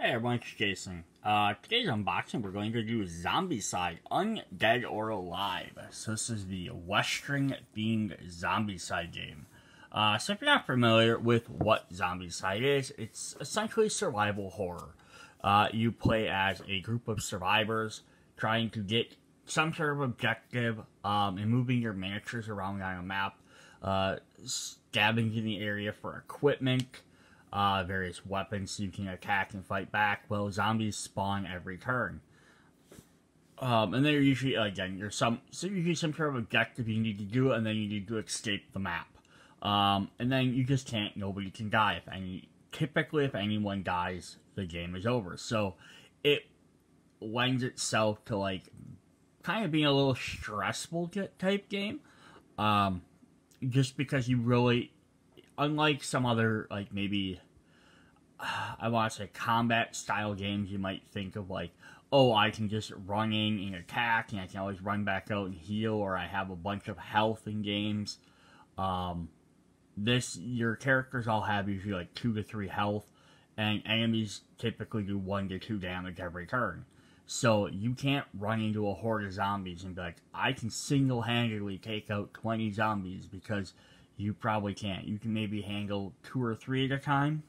Hey everyone, it's Jason. Uh, today's unboxing, we're going to do Zombicide, Undead or Alive. So this is the Western-themed Zombicide game. Uh, so if you're not familiar with what Zombicide is, it's essentially survival horror. Uh, you play as a group of survivors trying to get some sort of objective um, and moving your miniatures around on a map, uh, scabbing in the area for equipment, uh, various weapons you can attack and fight back. Well, zombies spawn every turn. Um, and then you're usually, again, you're some, so usually some sort of objective you need to do, and then you need to escape the map. Um, and then you just can't, nobody can die. If any, typically if anyone dies, the game is over. So, it lends itself to, like, kind of being a little stressful type game. Um, just because you really, unlike some other like maybe I to say combat style games, you might think of like, oh, I can just run in and attack, and I can always run back out and heal, or I have a bunch of health in games. Um, this your characters all have usually like two to three health, and enemies typically do one to two damage every turn. So you can't run into a horde of zombies and be like, I can single-handedly take out 20 zombies because you probably can't. You can maybe handle two or three at a time,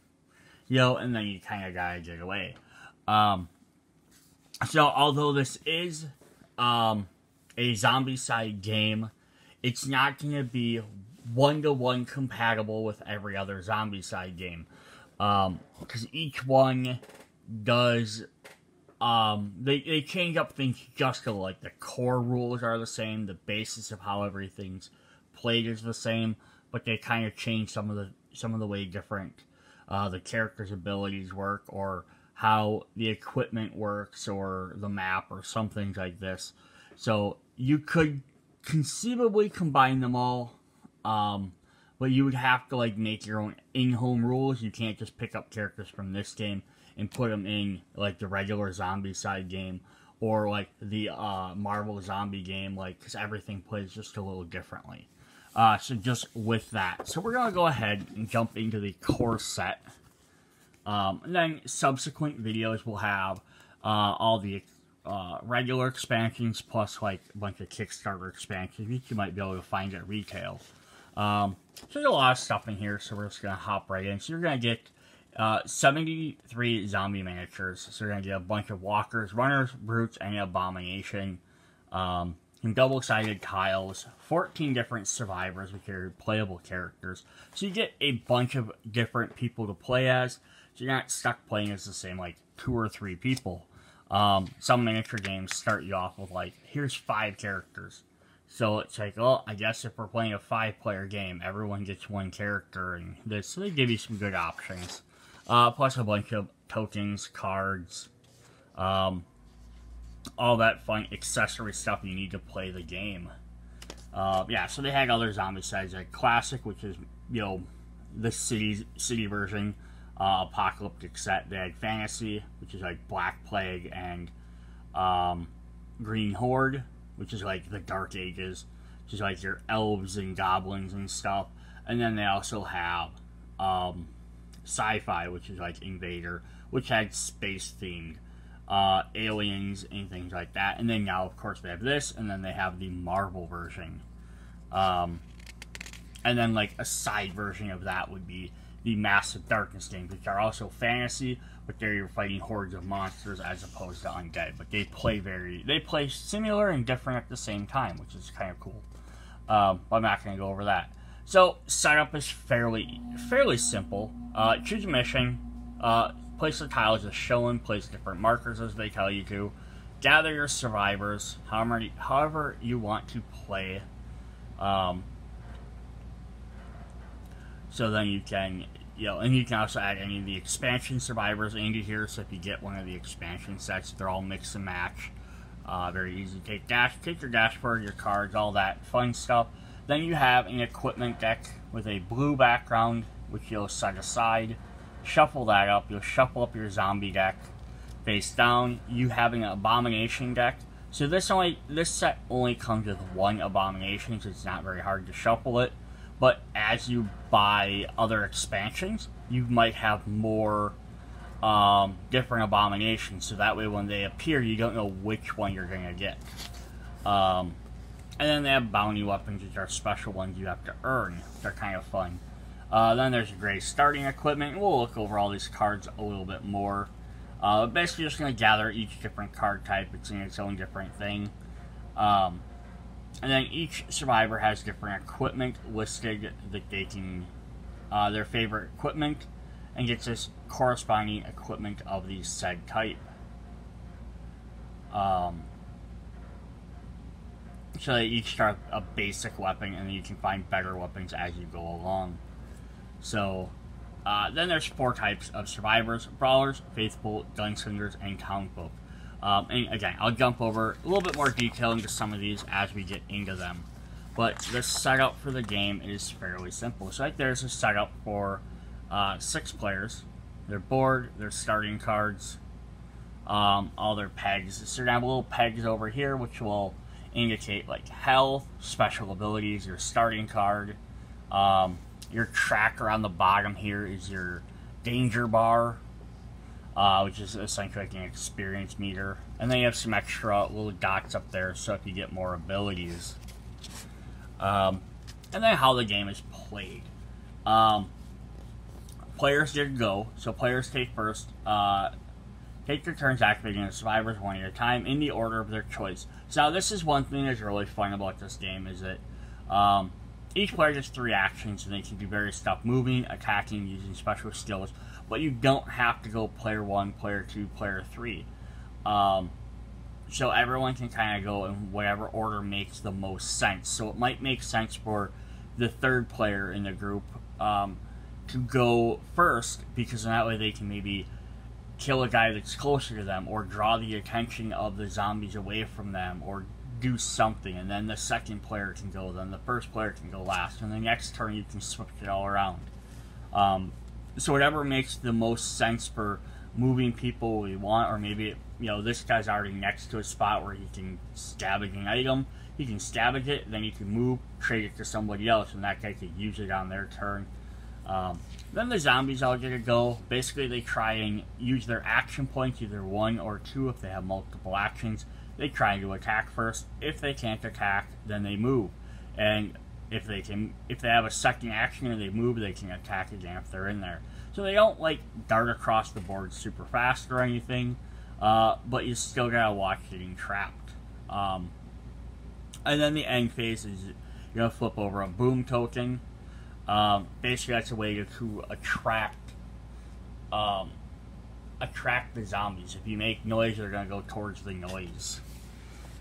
you know, and then you kind of gotta get away. Um, so although this is um, a Zombicide game, it's not gonna be one-to-one compatible with every other Zombicide game. Because um, each one does um, they, they change up things just to like the core rules are the same, the basis of how everything's played is the same, but they kind of change some of the some of the way different uh, the characters' abilities work, or how the equipment works, or the map, or some things like this. So you could conceivably combine them all, um, but you would have to like make your own in-home rules. You can't just pick up characters from this game and put them in like the regular Zombicide game or like the uh, Marvel zombie game, like because everything plays just a little differently. Uh, so just with that. So we're going to go ahead and jump into the core set. Um, and then subsequent videos will have uh, all the uh, regular expansions plus like a bunch of Kickstarter expansions you might be able to find at retail. Um, so there's a lot of stuff in here, so we're just going to hop right in. So you're going to get uh, 73 zombie miniatures. So you're going to get a bunch of walkers, runners, brutes, and abomination. Um, some double-sided tiles, 14 different survivors with your playable characters. So you get a bunch of different people to play as, so you're not stuck playing as the same, like, two or three people. Um, some miniature games start you off with, like, here's five characters. So it's like, well, I guess if we're playing a five-player game, everyone gets one character, and this, so they give you some good options. Uh, plus a bunch of tokens, cards, um, all that fun accessory stuff you need to play the game. Uh, yeah, so they had other Zombicides like Classic, which is, you know, the city, city version, uh, Apocalyptic set. They had Fantasy, which is like Black Plague, and um, Green Horde, which is like the Dark Ages, which is like your elves and goblins and stuff. And then they also have um, Sci-Fi, which is like Invader, which had space themed uh, aliens and things like that. And then now, of course, they have this, and then they have the Marvel version. Um, and then, like, a side version of that would be the Massive Darkness games, which are also fantasy, but there you're fighting hordes of monsters as opposed to undead. But they play very, they play similar and different at the same time, which is kind of cool. Um, I'm not going to go over that. So, setup is fairly, fairly simple. Uh, choose a mission, uh, Place the tiles as shown, place different markers as they tell you to. Gather your survivors, however, however you want to play. Um, so then you can, you know, and you can also add any of the expansion survivors into here. So if you get one of the expansion sets, they're all mix and match. Uh, very easy. Take dash, take your dashboard, your cards, all that fun stuff. Then you have an equipment deck with a blue background, which you'll set aside shuffle that up. You'll shuffle up your zombie deck face down. You having an abomination deck. So this only this set only comes with one abomination, so it's not very hard to shuffle it. But as you buy other expansions, you might have more um, different abominations, so that way when they appear, you don't know which one you're gonna get. Um, and then they have bounty weapons, which are special ones you have to earn. They're kind of fun. Uh, then there's gray starting equipment. We'll look over all these cards a little bit more. Uh, basically, just going to gather each different card type. It's in its own different thing. Um, and then each survivor has different equipment listed that they can, uh, their favorite equipment, and gets this corresponding equipment of the said type. Um, so they each start a basic weapon, and then you can find better weapons as you go along. So, uh, then there's four types of survivors: brawlers, faithful, gunslingers, and comic book. Um, and again, I'll jump over a little bit more detail into some of these as we get into them. But the setup for the game is fairly simple. So, like, there's a setup for uh, six players. Their board, their starting cards, um, all their pegs. So, gonna have little pegs over here, which will indicate like health, special abilities, your starting card. Um, your tracker on the bottom here is your danger bar, uh, which is essentially like an experience meter. And then you have some extra little dots up there so if you get more abilities. Um, and then how the game is played. Um, players get go, so players take first. Uh, take your turns activating the survivors one at a time in the order of their choice. So now this is one thing that's really fun about this game is that um, each player gets three actions and they can do various stuff, moving, attacking, using special skills, but you don't have to go player one, player two, player three. Um, so everyone can kind of go in whatever order makes the most sense. So it might make sense for the third player in the group um, to go first because that way they can maybe kill a guy that's closer to them or draw the attention of the zombies away from them or do something and then the second player can go then the first player can go last and the next turn you can switch it all around um, so whatever makes the most sense for moving people we want or maybe you know this guy's already next to a spot where he can stab scavenge an item he can scavenge it then he can move trade it to somebody else and that guy could use it on their turn um, then the zombies all get to go. Basically, they try and use their action points, either one or two if they have multiple actions. They try to attack first. If they can't attack, then they move. And if they can, if they have a second action and they move, they can attack again if they're in there. So they don't like dart across the board super fast or anything, uh, but you still gotta watch getting trapped. Um, and then the end phase is you're gonna flip over a boom token um, basically, that's a way to, to attract um, attract the zombies. If you make noise, they're to go towards the noise.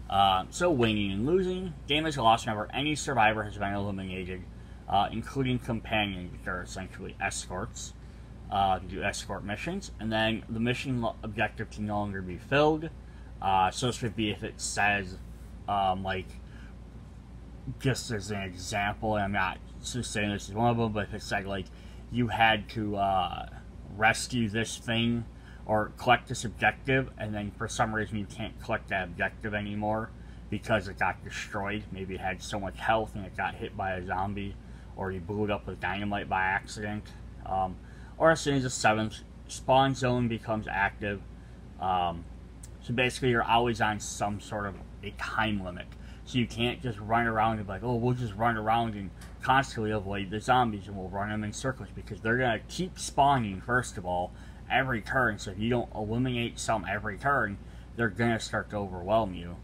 Uh, so, winning and losing. damage is lost whenever any survivor has been eliminated, uh, including companions, which are essentially escorts. Uh, do escort missions, and then the mission objective can no longer be filled. Uh, so this would be if it says, um, like, just as an example, I'm not saying this is one of them, but if it's like, like you had to uh, rescue this thing or collect this objective, and then for some reason you can't collect that objective anymore because it got destroyed. Maybe it had so much health and it got hit by a zombie, or you blew it up with dynamite by accident. Um, or as soon as the seventh spawn zone becomes active, um, so basically you're always on some sort of a time limit. So you can't just run around and be like, oh, we'll just run around and constantly avoid the zombies and we'll run them in circles because they're going to keep spawning, first of all, every turn. So if you don't eliminate some every turn, they're to start to overwhelm you.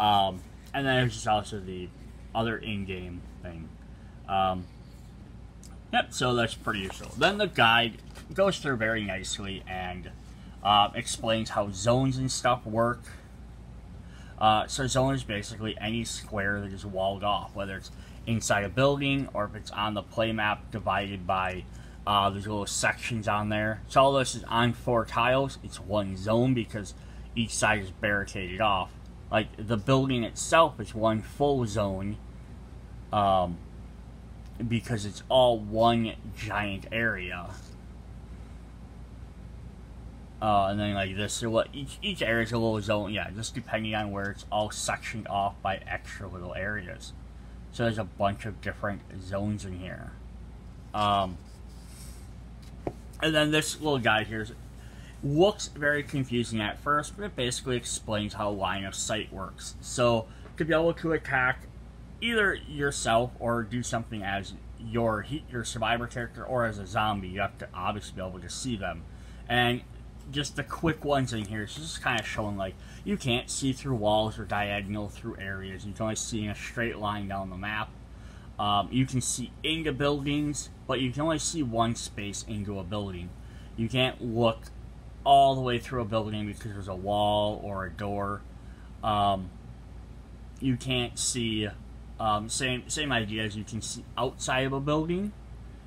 Um, and then there's just also the other in-game thing. Um, yep, so that's pretty useful. Then the guide goes through very nicely and uh, explains how zones and stuff work uh, so zone is basically any square that is walled off, whether it's inside a building or if it's on the play map divided by uh, there's little sections on there. So all this is on four tiles. It's one zone because each side is barricaded off. Like the building itself is one full zone um, because it's all one giant area. Uh, and then like this, so what each each area is a little zone, yeah, just depending on where it's all sectioned off by extra little areas. So there's a bunch of different zones in here. Um, and then this little guy here looks very confusing at first, but it basically explains how line of sight works. So, to be able to attack either yourself or do something as your your survivor character or as a zombie, you have to obviously be able to see them. And just the quick ones in here is just kind of showing like you can't see through walls or diagonal through areas. You can only see in a straight line down the map. Um, you can see into buildings, but you can only see one space into a building. You can't look all the way through a building because there's a wall or a door. Um, you can't see um, same same idea as you can see outside of a building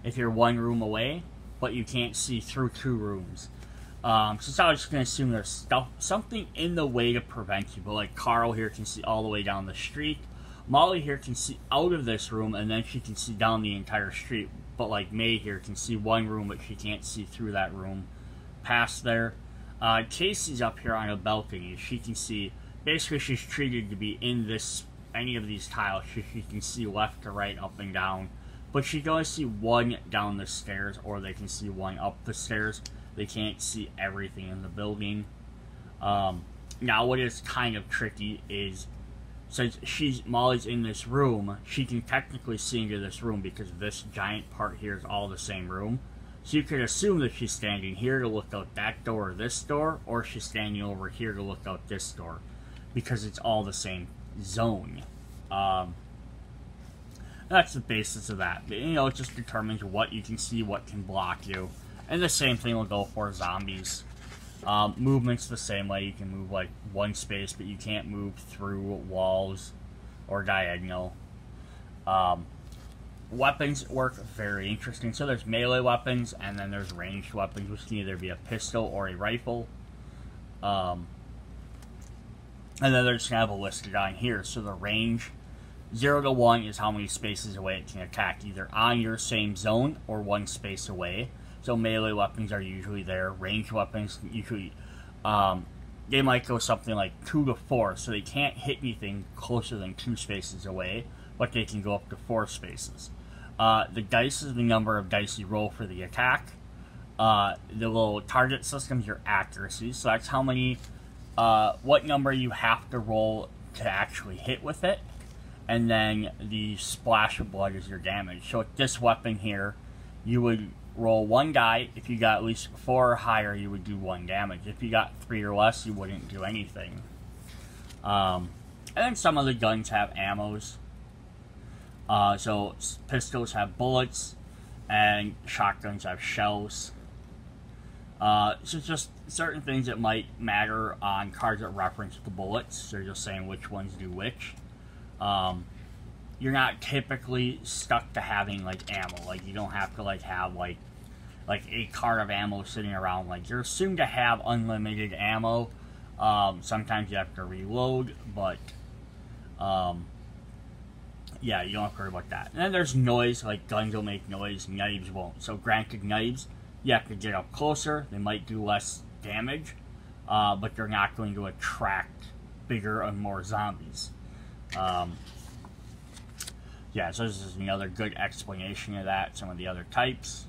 if you're one room away, but you can't see through two rooms. Um, so I was just gonna assume there's stuff something in the way to prevent you. But like Carl here can see all the way down the street. Molly here can see out of this room and then she can see down the entire street. But like May here can see one room but she can't see through that room past there. Uh, Casey's up here on a balcony. She can see, basically she's treated to be in this, any of these tiles. She, she can see left to right, up and down. But she can only see one down the stairs or they can see one up the stairs. They can't see everything in the building. Um, now what is kind of tricky is since she's Molly's in this room, she can technically see into this room because this giant part here is all the same room. So you could assume that she's standing here to look out that door or this door, or she's standing over here to look out this door, because it's all the same zone. Um, that's the basis of that. You know, it just determines what you can see, what can block you. And the same thing will go for zombies. Um, movement's the same way. You can move like one space, but you can't move through walls or diagonal. Um, weapons work very interesting. So there's melee weapons, and then there's ranged weapons, which can either be a pistol or a rifle. Um, and then there's kind of a listed on here. So the range, 0 to 1 is how many spaces away it can attack, either on your same zone or one space away. So melee weapons are usually there. Ranged weapons usually, um, they might go something like 2 to 4, so they can't hit anything closer than 2 spaces away, but they can go up to 4 spaces. Uh, the dice is the number of dice you roll for the attack. Uh, the little target system is your accuracy, so that's how many, uh, what number you have to roll to actually hit with it. And then the splash of blood is your damage. So with this weapon here, you would roll one die. If you got at least four or higher, you would do one damage. If you got three or less, you wouldn't do anything. Um, and then some of the guns have ammos. Uh, so pistols have bullets, and shotguns have shells. Uh, so just certain things that might matter on cards that reference the bullets. They're just saying which ones do which. Um, you're not typically stuck to having like ammo. Like you don't have to like have like like a cart of ammo sitting around. Like you're assumed to have unlimited ammo. Um, sometimes you have to reload, but um, yeah, you don't have to worry about that. And then there's noise, like guns will make noise, knives won't. So granted, knives, you have to get up closer. They might do less damage, uh, but they're not going to attract bigger and more zombies. Um, yeah, so this is another good explanation of that. Some of the other types.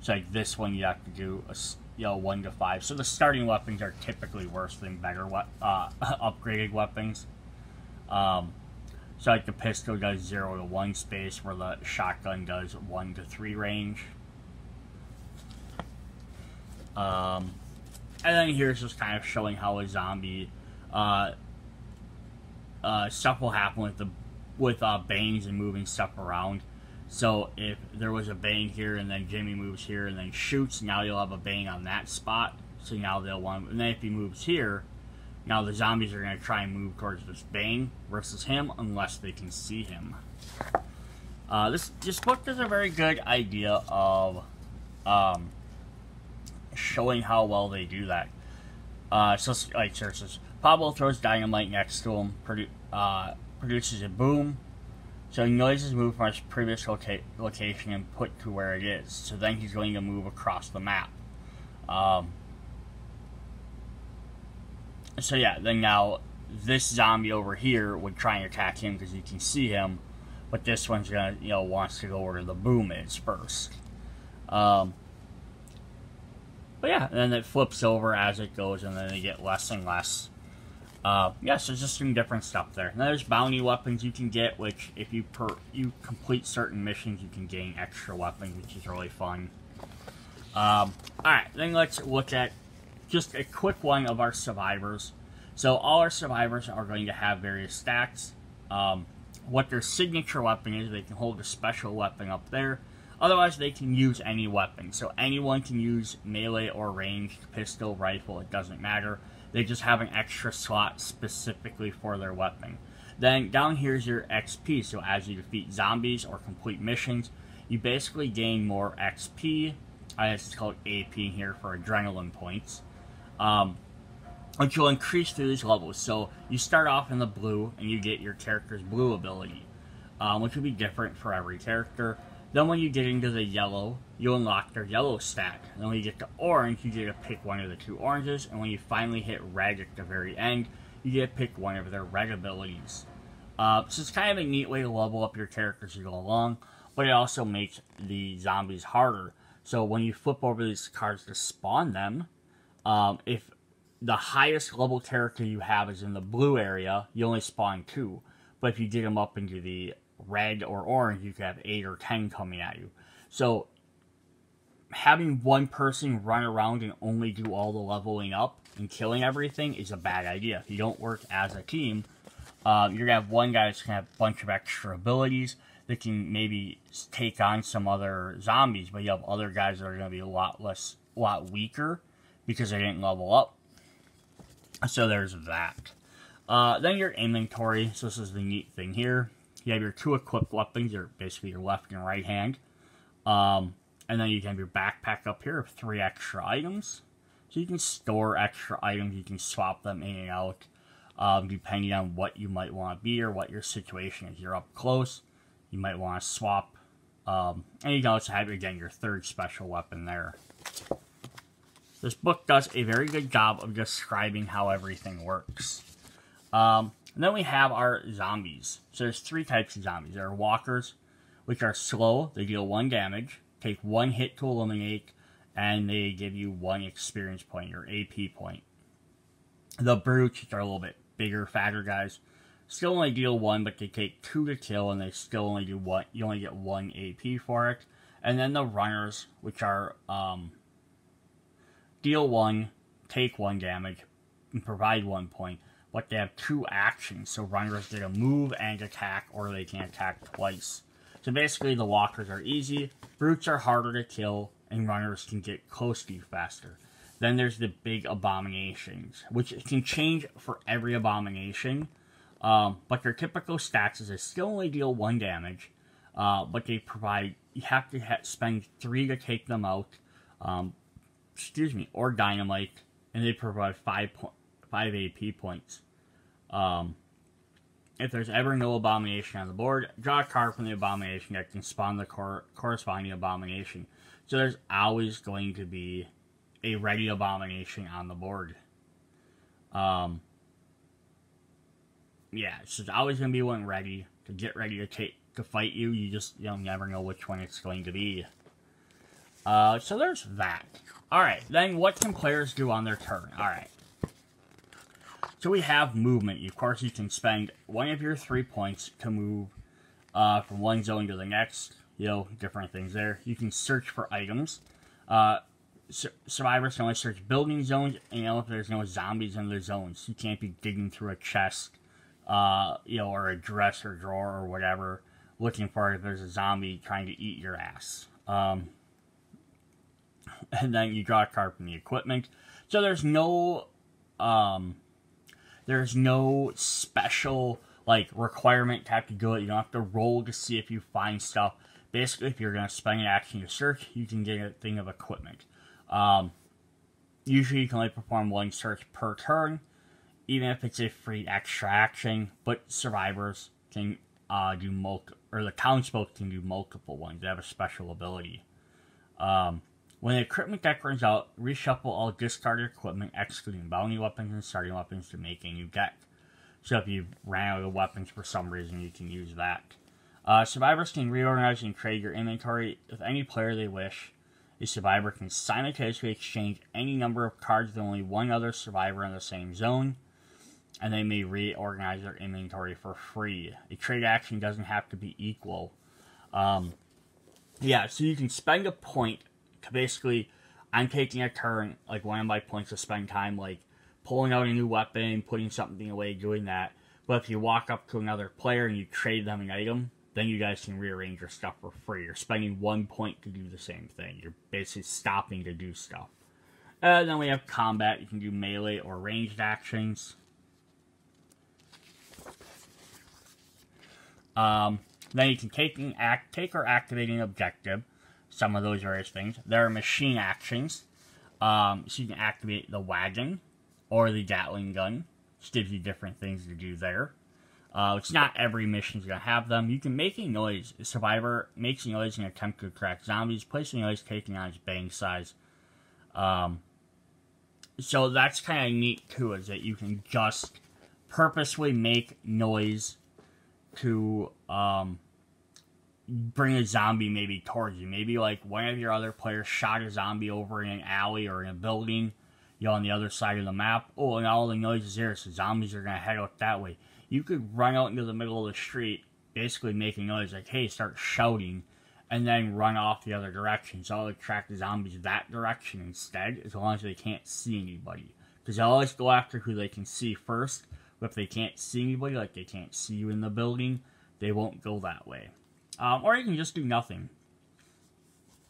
So like this one, you have to do a you know one to five. So the starting weapons are typically worse than better uh, upgraded weapons. Um, so like the pistol does 0 to 1 space, where the shotgun does 1 to 3 range. Um, and then here's just kind of showing how a zombie, uh, uh, stuff will happen with the, with, uh, bangs and moving stuff around. So if there was a bang here and then Jimmy moves here and then shoots, now you'll have a bang on that spot. So now they'll want, and then if he moves here, now the zombies are going to try and move towards this bang versus him unless they can see him. Uh, this this book does a very good idea of um, showing how well they do that. Uh, so like so says, Pablo throws dynamite next to him, produ uh, produces a boom, so noise is moved from its previous loca location and put to where it is. So then he's going to move across the map. Um, so yeah, then now this zombie over here would try and attack him because you can see him, but this one's gonna, you know, wants to go where the boom is first. Um, but yeah, and then it flips over as it goes, and then they get less and less. Uh, yeah, so just some different stuff there. And there's bounty weapons you can get, which if you per you complete certain missions, you can gain extra weapons, which is really fun. Um, Alright, then let's look at just a quick one of our survivors. So all our survivors are going to have various stats. Um, what their signature weapon is, they can hold a special weapon up there. Otherwise, they can use any weapon. So anyone can use melee or ranged, pistol, rifle, it doesn't matter. They just have an extra slot specifically for their weapon. Then down here is your XP. So as you defeat zombies or complete missions, you basically gain more XP. I guess it's called AP here for adrenaline points. Um, which will increase through these levels. So you start off in the blue and you get your character's blue ability, um, which will be different for every character. Then when you get into the yellow, you unlock their yellow stack. And when you get to orange, you get to pick one of the two oranges. And when you finally hit red at the very end, you get to pick one of their red abilities. Uh, so it's kind of a neat way to level up your characters as you go along, but it also makes the zombies harder. So when you flip over these cards to spawn them, um, if the highest level character you have is in the blue area, you only spawn two. But if you dig them up into the red or orange, you could have eight or ten coming at you. So having one person run around and only do all the leveling up and killing everything is a bad idea. If you don't work as a team, um, you're gonna have one guy that's gonna have a bunch of extra abilities that can maybe take on some other zombies, but you have other guys that are gonna be a lot less, a lot weaker because they didn't level up. So there's that. Uh, then your inventory. So this is the neat thing here. You have your two equipped weapons, your basically your left and right hand. Um, and then you can have your backpack up here with three extra items. So you can store extra items, you can swap them in and out, um, depending on what you might want to be or what your situation is. You're up close, you might want to swap. Um, and you can also have, again, your third special weapon there. This book does a very good job of describing how everything works. Um, then we have our zombies. So there's three types of zombies. There are walkers, which are slow. They deal one damage, take one hit to eliminate, and they give you one experience point or AP point. The brutes, which are a little bit bigger, fatter guys, still only deal one, but they take two to kill, and they still only do one. You only get one AP for it. And then the runners, which are um, deal one, take one damage, and provide one point. But they have two actions, so runners get a move and attack, or they can attack twice. So basically, the walkers are easy, brutes are harder to kill, and runners can get close to you faster. Then there's the big abominations, which can change for every abomination. Um, but their typical stats is they still only deal one damage, uh, but they provide, you have to ha spend three to take them out. Um, excuse me, or dynamite, and they provide five po- five AP points. Um, if there's ever no abomination on the board, draw a card from the abomination that can spawn the cor- corresponding abomination. So there's always going to be a ready abomination on the board. Um, yeah, so there's always going to be one ready to get ready to take to fight you. You just you'll never know which one it's going to be. Uh, so there's that. Alright, then what can players do on their turn? Alright. So we have movement. Of course, you can spend one of your three points to move uh, from one zone to the next. You know, different things there. You can search for items. Uh, su survivors can only search building zones, and you know, if there's no zombies in the zones. You can't be digging through a chest, uh, you know, or a dresser drawer or whatever, looking for if there's a zombie trying to eat your ass. Um, and then you draw a card from the equipment. So there's no, um, there's no special like requirement to have to do it. You don't have to roll to see if you find stuff. Basically, if you're going to spend an action to search, you can get a thing of equipment. Um, usually, you can only perform one search per turn, even if it's a free extra action. But survivors can uh, do multiple, or the townsfolk can do multiple ones. They have a special ability. Um, when the equipment deck runs out, reshuffle all discarded equipment, excluding bounty weapons and starting weapons to make a new deck. So if you ran out of weapons for some reason, you can use that. Uh, survivors can reorganize and trade your inventory with any player they wish. A survivor can simultaneously exchange any number of cards with only one other survivor in the same zone, and they may reorganize their inventory for free. A trade action doesn't have to be equal. Um, yeah, so you can spend a point basically, I'm taking a turn, like one of my points to spend time, like pulling out a new weapon, putting something away, doing that. But if you walk up to another player and you trade them an item, then you guys can rearrange your stuff for free. You're spending one point to do the same thing. You're basically stopping to do stuff. And then we have combat. You can do melee or ranged actions. Um, then you can take, act, take or activate an objective. Some of those various things. There are machine actions. Um, so you can activate the wagon or the Gatling gun. Just gives you different things to do there. Uh, it's not every mission's gonna have them. You can make a noise. A survivor makes a noise and attempt to attract zombies. Place noise taking on its bang size. Um, so that's kind of neat too, is that you can just purposely make noise to um, bring a zombie maybe towards you. Maybe like one of your other players shot a zombie over in an alley or in a building, you know, on the other side of the map. Oh, and all the noise is there, so zombies are gonna head out that way you could run out into the middle of the street, basically making noise like, hey, start shouting, and then run off the other direction. So I'll attract the zombies that direction instead, as long as they can't see anybody. Because they always go after who they can see first, but if they can't see anybody, like they can't see you in the building, they won't go that way. Um, or you can just do nothing.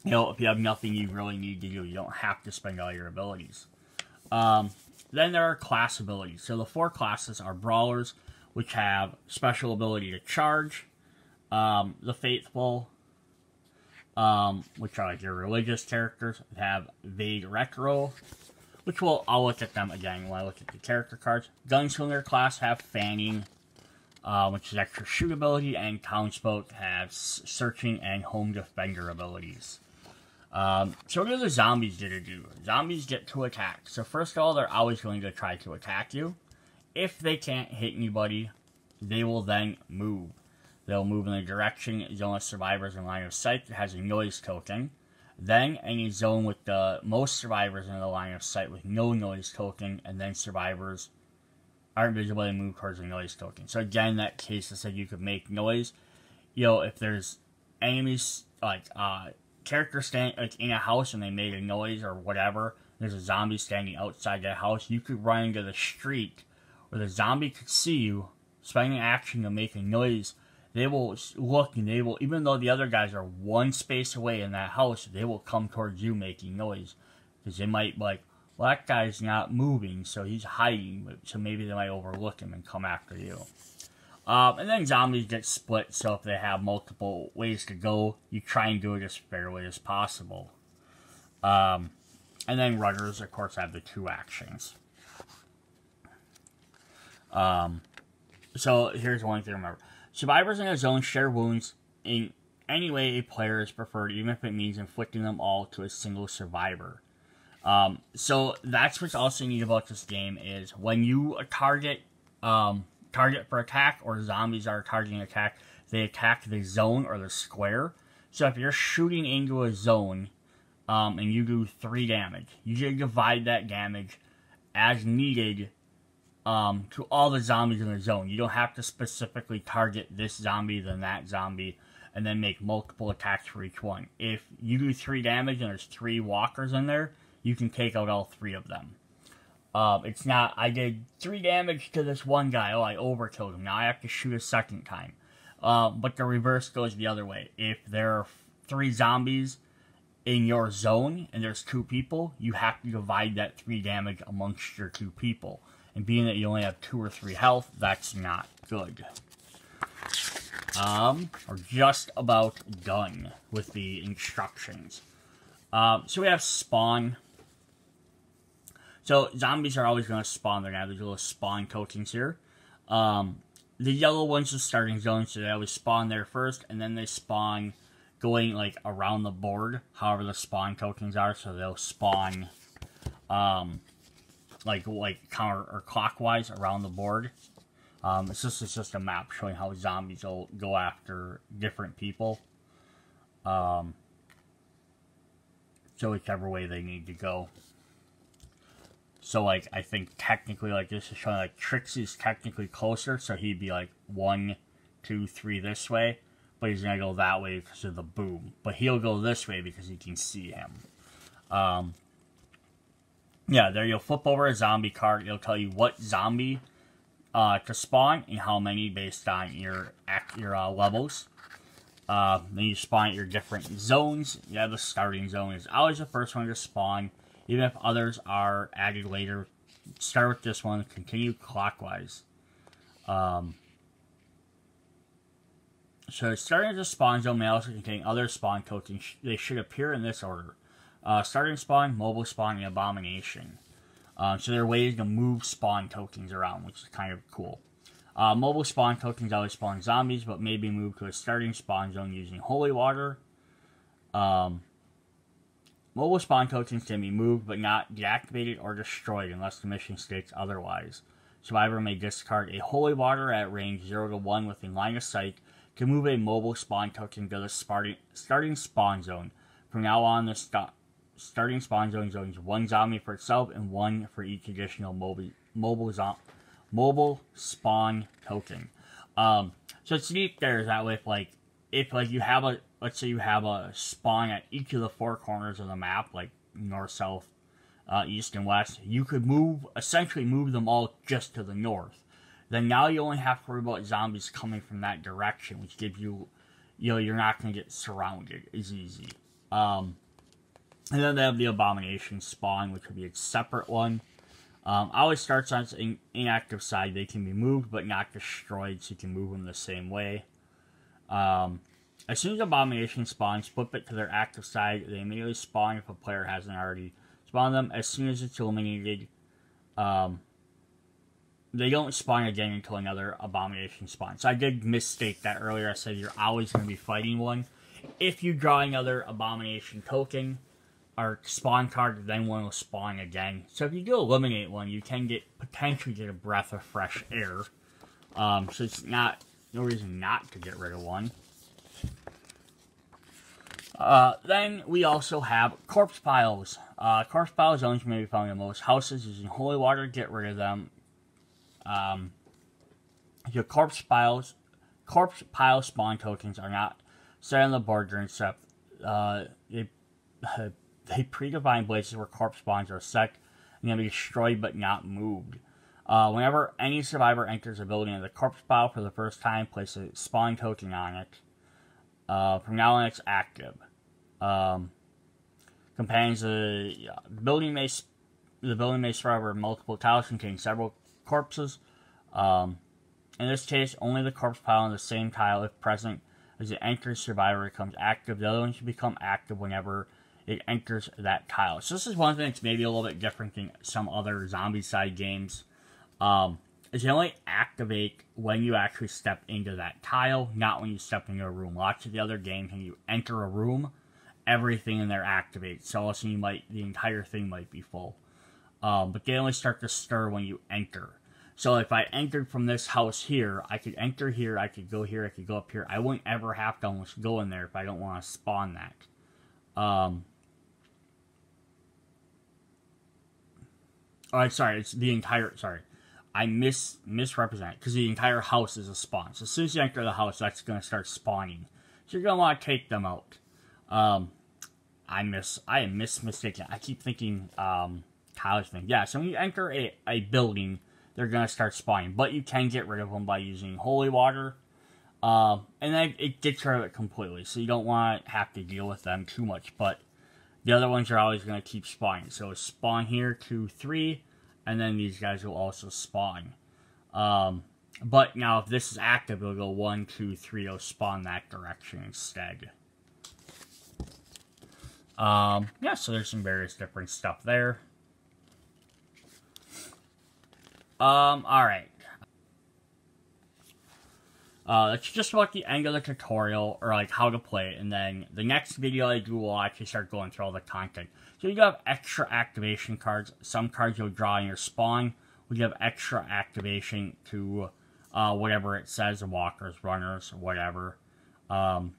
You know, if you have nothing you really need to do, you don't have to spend all your abilities. Um, then there are class abilities. So the four classes are Brawlers, which have special ability to charge. Um, the Faithful, um, which are like your religious characters, have Vague Recro, which will I'll look at them again when I look at the character cards. Gunslinger class have Fanning, uh, which is extra shoot ability, and Townsfolk have searching and home defender abilities. Um, so what do the zombies get to do? Zombies get to attack. So first of all, they're always going to try to attack you. If they can't hit anybody, they will then move. They'll move in the direction zone of survivors in line of sight that has a noise token. Then any zone with the most survivors in the line of sight with no noise token, and then survivors aren't visible and move towards the noise token. So again, that case I said you could make noise. You know, if there's enemies like uh character stand like in a house and they made a noise or whatever, there's a zombie standing outside that house, you could run into the street where the zombie could see you, spending action to make a noise, they will look and they will, even though the other guys are one space away in that house, they will come towards you making noise. Because they might like, well, that guy's not moving, so he's hiding, so maybe they might overlook him and come after you. Um, and then zombies get split, so if they have multiple ways to go, you try and do it as fairly as possible. Um, and then runners, of course, have the two actions. Um, so here's one thing to remember. Survivors in a zone share wounds in any way a player is preferred, even if it means inflicting them all to a single survivor. Um, so that's what's also neat about this game is when you target um, target for attack or zombies are targeting attack, they attack the zone or the square. So if you're shooting into a zone um, and you do three damage, you should divide that damage as needed um, to all the zombies in the zone. You don't have to specifically target this zombie, then that zombie, and then make multiple attacks for each one. If you do three damage and there's three walkers in there, you can take out all three of them. Um, it's not, I did three damage to this one guy, oh, I overkilled him. Now I have to shoot a second time. Uh, but the reverse goes the other way. If there are three zombies in your zone and there's two people, you have to divide that three damage amongst your two people. And being that you only have two or three health, that's not good. Um, we're just about done with the instructions. Um, so we have spawn. So zombies are always going to spawn. They're going to have these little spawn tokens here. Um, the yellow one's are starting zones, so they always spawn there first, and then they spawn going like around the board, however the spawn tokens are. So they'll spawn um, like like counter or clockwise around the board. Um, it's just it's just a map showing how zombies will go after different people. Um, So whichever way they need to go. So like I think technically like this is showing like Trixie's technically closer, so he'd be like one, two, three this way, but he's gonna go that way because of the boom. But he'll go this way because he can see him. Um, yeah, there you'll flip over a zombie card. It'll tell you what zombie uh, to spawn and how many based on your your uh, levels. Uh, then you spawn at your different zones. Yeah, the starting zone is always the first one to spawn, even if others are added later. Start with this one, continue clockwise. Um, so starting as a spawn zone may also contain other spawn tokens. They should appear in this order. Uh, starting spawn, mobile spawn, and abomination. Um, so there are ways to move spawn tokens around, which is kind of cool. Uh, mobile spawn tokens always spawn zombies, but may be moved to a starting spawn zone using holy water. Um, mobile spawn tokens can be moved, but not deactivated or destroyed unless the mission states otherwise. Survivor may discard a holy water at range 0 to 1 within line of sight to move a mobile spawn token to the starting spawn zone. From now on, the st starting spawn zone zones one zombie for itself and one for each additional mobile mobile mobile spawn token. Um, so it's neat there is that with like if like you have a let's say you have a spawn at each of the four corners of the map, like north, south, uh, east, and west, you could move essentially move them all just to the north. Then now you only have to worry about zombies coming from that direction, which gives you, you know, you're not going to get surrounded as easy. Um, and then they have the abomination spawn, which would be a separate one. Um, always starts on the inactive side. They can be moved but not destroyed, so you can move them the same way. Um, as soon as Abomination spawns, flip it to their active side. They immediately spawn if a player hasn't already spawned them. As soon as it's eliminated, um, they don't spawn again until another Abomination spawns. So I did mistake that earlier. I said you're always going to be fighting one. If you draw another Abomination token, or spawn card, then one will spawn again. So if you do eliminate one, you can get potentially get a breath of fresh air. Um, so it's not no reason not to get rid of one. Uh, then we also have corpse piles. Uh, corpse pile zones may be found in most houses using holy water. To get rid of them. Um, your corpse piles, corpse pile spawn tokens are not set on the board during step. Uh, they, they predefined places where corpse spawns are set and can be destroyed but not moved. Uh, whenever any survivor enters a building in the corpse pile for the first time, place a spawn token on it. Uh, from now on, it's active. Um, companions, the building may the building may over multiple tiles containing several corpses. Um, in this case, only the corpse pile on the same tile, if present, as it enters survivor becomes active. The other one should become active whenever it enters that tile. So this is one thing that's maybe a little bit different than some other Zombicide games. Um, is only activate when you actually step into that tile, not when you step into a room. Lots of the other games, when you enter a room, everything in there activates. So also you might the entire thing might be full. Um, but they only start to stir when you enter. So if I entered from this house here, I could enter here, I could go here, I could go up here. I wouldn't ever have to almost go in there if I don't want to spawn that. Um, Oh, sorry, it's the entire. Sorry, I mis misrepresent because the entire house is a spawn. So as soon as you enter the house, that's going to start spawning. So you're going to want to take them out. Um, I miss. I am mis mistaken. I keep thinking um college thing. Yeah. So when you enter a a building, they're going to start spawning, but you can get rid of them by using holy water. Um, and then it gets rid of it completely, so you don't want to have to deal with them too much. But the other ones are always going to keep spawning. So spawn here, two, three, and then these guys will also spawn. Um, but now if this is active, it'll go one, two, three. It'll spawn that direction instead. Um, yeah, so there's some various different stuff there. Um, alright. Uh, that's just about the end of the tutorial, or like how to play it, and then the next video I do will actually start going through all the content. So you have extra activation cards. Some cards you'll draw in your spawn. We have extra activation to uh, whatever it says, walkers, runners, whatever. Um,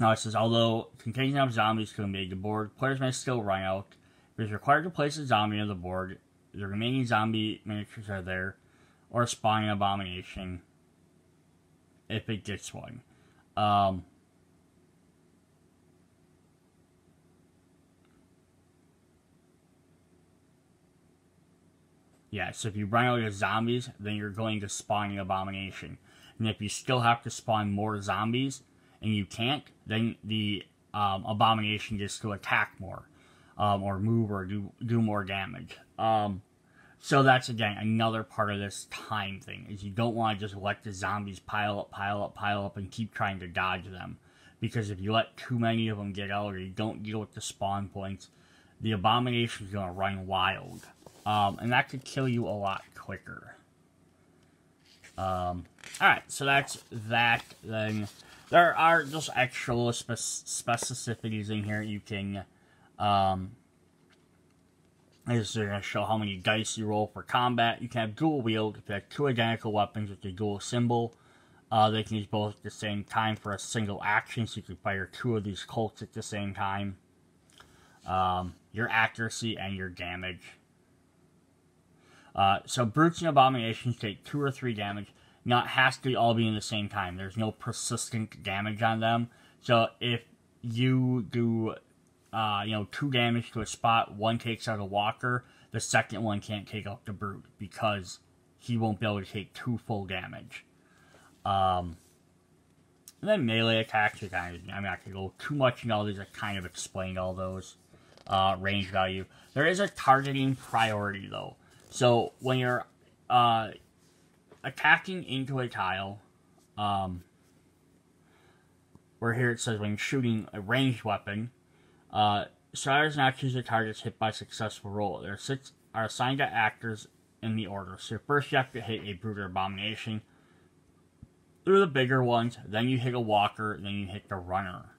Now it says, although containing enough zombies to invade the board, players may still run out. If It is required to place a zombie on the board. The remaining zombie miniatures are there, or spawn an abomination if it gets one. Um, yeah, so if you run out of zombies, then you're going to spawn an abomination. And if you still have to spawn more zombies, and you can't, then the um, abomination gets to attack more, um, or move or do do more damage. Um, so that's again another part of this time thing is you don't want to just let the zombies pile up, pile up, pile up, and keep trying to dodge them, because if you let too many of them get out or you don't deal with the spawn points, the abomination is gonna run wild, um, and that could kill you a lot quicker. Um, all right, so that's that. Then there are just spe specificities in here you can um, is going to show how many dice you roll for combat. You can have dual wield. If you have two identical weapons with a dual symbol, uh, they can use both at the same time for a single action, so you can fire two of these Colts at the same time. Um, your accuracy and your damage. Uh, so brutes and abominations take two or three damage. Not has to all be in the same time. There's no persistent damage on them. So if you do uh, you know, two damage to a spot, one takes out a walker, the second one can't take out the brute because he won't be able to take two full damage. Um, and then melee attacks are kind of, I'm not going to go too much into all these, I kind of explained all those. Uh, range value. There is a targeting priority though. So when you're uh, attacking into a tile, um, where here it says when shooting a ranged weapon, uh, stars and actions are targets hit by successful roll. There are six are assigned to actors in the order. So first you have to hit a brute or abomination. Through the bigger ones, then you hit a walker, then you hit the runner.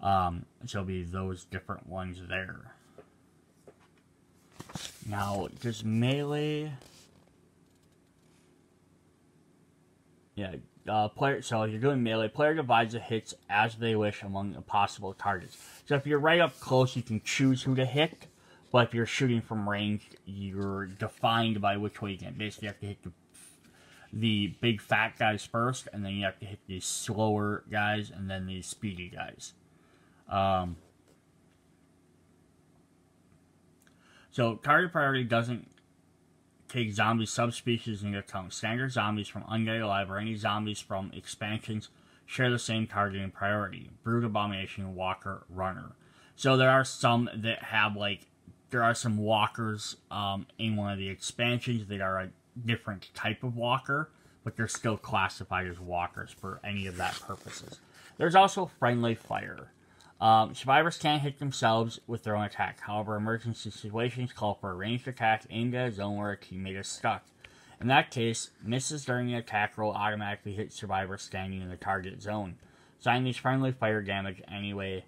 Um, so it'll be those different ones there. Now, does melee... Yeah, uh, player, so you're doing melee, player divides the hits as they wish among the possible targets. So if you're right up close, you can choose who to hit, but if you're shooting from range, you're defined by which way you can. Basically, you have to hit the, the big fat guys first, and then you have to hit the slower guys, and then the speedy guys. Um, so target priority doesn't take zombie subspecies into account. Standard zombies from Undead Alive or any zombies from expansions share the same targeting priority. Brute, Abomination, Walker, Runner. So there are some that have like there are some walkers um, in one of the expansions that are a different type of walker, but they're still classified as walkers for any of that purposes. There's also friendly fire. Um, survivors can't hit themselves with their own attack. However, emergency situations call for a ranged attack aimed at a zone where a teammate is stuck. In that case, misses during the attack roll automatically hit survivors standing in the target zone. Sign friendly fire damage anyway.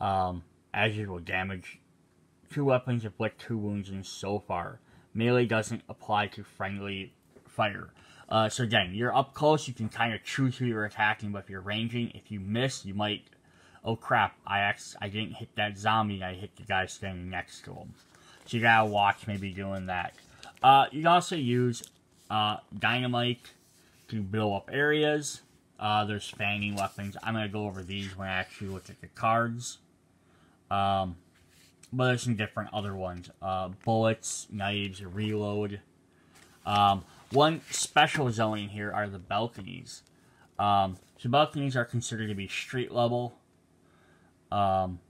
Um, as usual, damage. Two weapons inflict two wounds and so far. Melee doesn't apply to friendly fire. Uh, so again, you're up close, you can kind of choose who you're attacking, but if you're ranging, if you miss, you might oh crap, I ex- I didn't hit that zombie, I hit the guy standing next to him. So you gotta watch maybe doing that. Uh, you can also use uh, dynamite to blow up areas. Uh, there's fanning weapons. I'm gonna go over these when I actually look at the cards. Um, but there's some different other ones. Uh, bullets, knives, reload. Um, one special zone in here are the balconies. Um, so balconies are considered to be street level um,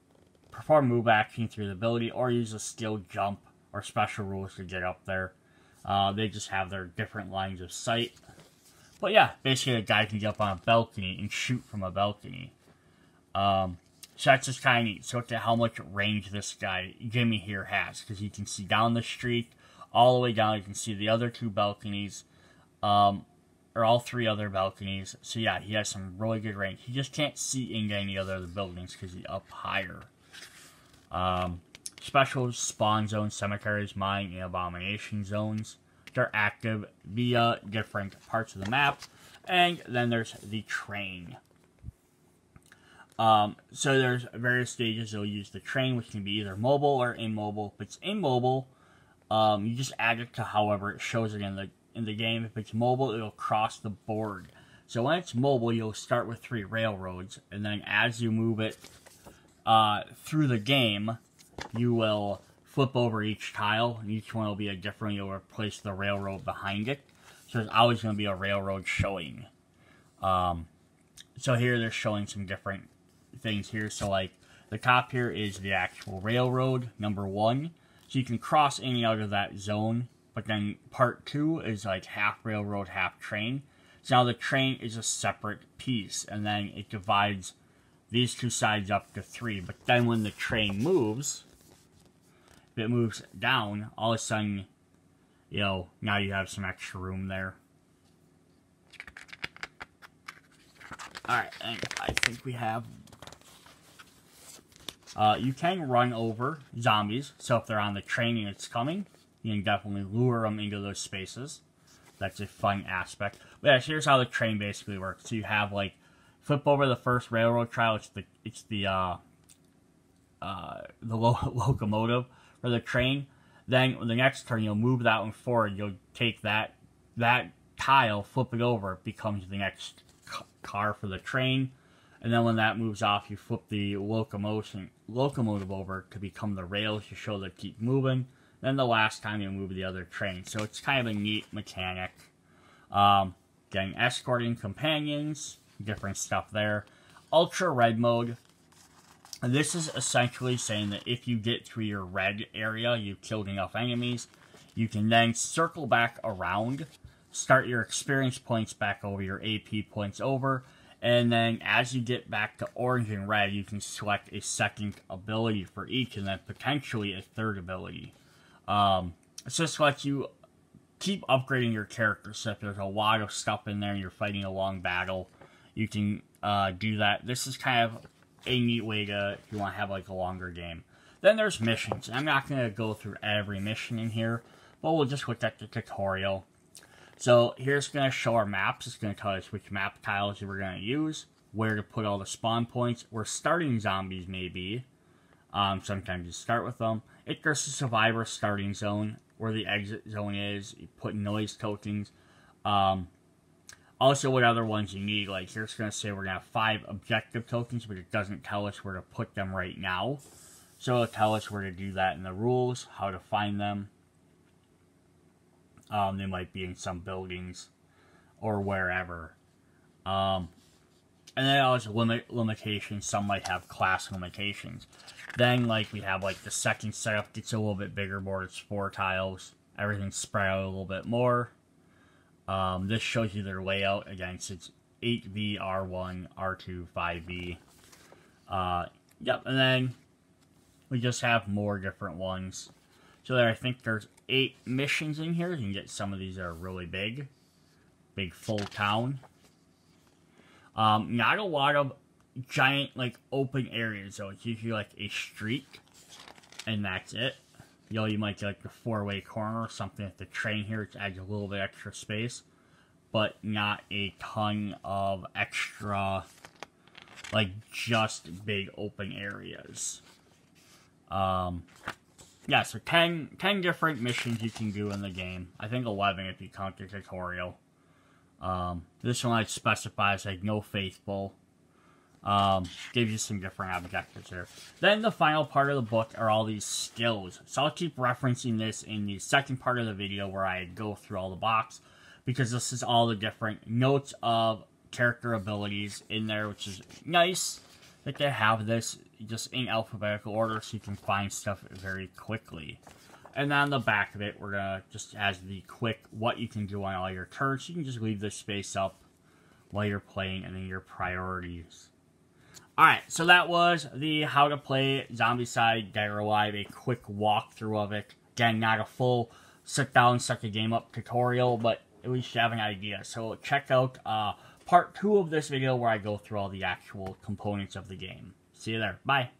perform move action through the ability, or use a skill jump or special rules to get up there. Uh, they just have their different lines of sight. But yeah, basically a guy can jump on a balcony and shoot from a balcony. Um, so that's just kind of neat. So at how much range this guy, Jimmy here, has. Because you can see down the street, all the way down, you can see the other two balconies. Um, or all three other balconies. So yeah, he has some really good range. He just can't see into any other of the buildings because he's up higher. Um, special spawn zones, cemeteries, mine, and abomination zones. They're active via different parts of the map. And then there's the train. Um, so there's various stages. You'll use the train, which can be either mobile or immobile. If it's immobile, um, you just add it to however it shows it in the in the game. If it's mobile, it'll cross the board. So when it's mobile, you'll start with three railroads, and then as you move it uh, through the game, you will flip over each tile, and each one will be a different. You'll replace the railroad behind it. So there's always going to be a railroad showing. Um, so here they're showing some different things here. So like the top here is the actual railroad, number one. So you can cross and out of that zone. But then part two is like half railroad, half train. So now the train is a separate piece. And then it divides these two sides up to three. But then when the train moves, if it moves down, all of a sudden, you know, now you have some extra room there. Alright, and I think we have... Uh, you can run over zombies, so if they're on the train and it's coming, you can definitely lure them into those spaces. That's a fun aspect. But yeah, here's how the train basically works. So you have, like, flip over the first railroad trial. It's the, it's the, uh, uh, the lo locomotive for the train. Then the next turn, you'll move that one forward. You'll take that, that tile, flip it over, it becomes the next car for the train. And then when that moves off, you flip the locomotion locomotive over to become the rails to show that keep moving. Then the last time you move the other train. So it's kind of a neat mechanic. Um, getting escorting companions, different stuff there. Ultra red mode. This is essentially saying that if you get through your red area, you've killed enough enemies, you can then circle back around start your experience points back over, your AP points over, and then as you get back to orange and red, you can select a second ability for each, and then potentially a third ability. Um, it just lets you keep upgrading your character, if there's a lot of stuff in there you're fighting a long battle, you can uh, do that. This is kind of a neat way to, if you want to have like a longer game. Then there's missions. I'm not going to go through every mission in here, but we'll just look at the tutorial. So here's going to show our maps. It's going to tell us which map tiles we're going to use, where to put all the spawn points, where starting zombies may be. Um, sometimes you start with them. It Survivor starting zone, where the exit zone is. You put noise tokens. Um, also, what other ones you need. Like, here's going to say we're going to have five objective tokens, but it doesn't tell us where to put them right now. So it'll tell us where to do that in the rules, how to find them. Um, they might be in some buildings or wherever. Um, and then also limit limitations. Some might have class limitations. Then, like we have like the second setup gets a little bit bigger board. It's four tiles. Everything's spread out a little bit more. Um, this shows you their layout. Again, it's 8V, R1, R2, 5V. Uh, yep, and then we just have more different ones. So there, I think there's eight missions in here. You can get some of these that are really big. Big full town. Um, not a lot of giant, like, open areas, though. It's usually, like, a street, and that's it. You know, you might get, like, a four-way corner or something at the train here to add a little bit extra space, but not a ton of extra, like, just big open areas. Um, yeah, so 10, 10 different missions you can do in the game. I think 11 if you count the tutorial. Um, this one like specifies like no faithful. Um, gives you some different objectives here. Then the final part of the book are all these skills. So I'll keep referencing this in the second part of the video where I go through all the box because this is all the different notes of character abilities in there, which is nice that they have this just in alphabetical order so you can find stuff very quickly. And then on the back of it, we're gonna just as the quick what you can do on all your turns. You can just leave this space up while you're playing and then your priorities. Alright, so that was the how to play Zombicide Dead or Alive, a quick walkthrough of it. Again, not a full sit down, set the game up tutorial, but at least you have an idea. So check out uh, part two of this video where I go through all the actual components of the game. See you there. Bye.